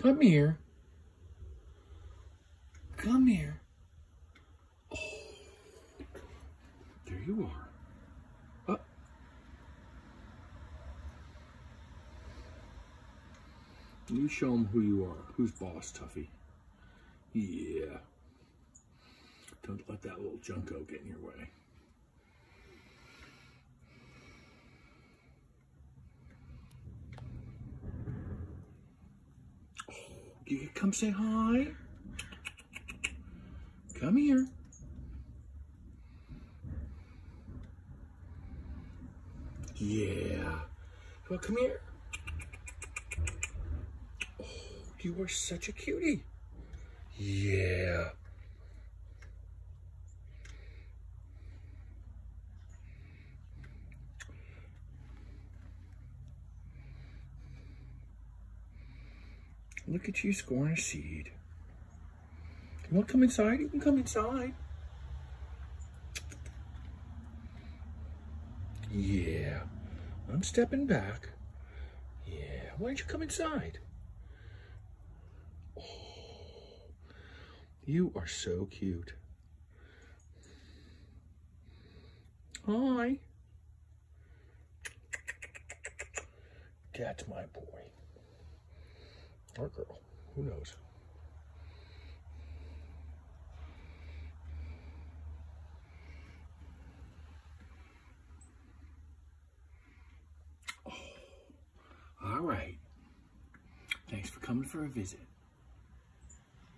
Come here. Come here. Oh, there you are. Uh. You show them who you are. Who's boss, Tuffy? Yeah. Don't let that little junco get in your way. Oh, you can come say hi. Come here. Yeah. Well, come here. Oh, you are such a cutie. Yeah. Look at you scoring a seed. You want to come inside? You can come inside. Yeah. I'm stepping back. Yeah. Why don't you come inside? Oh, you are so cute. Hi. That's my boy. Or girl. Who knows? All right. Thanks for coming for a visit.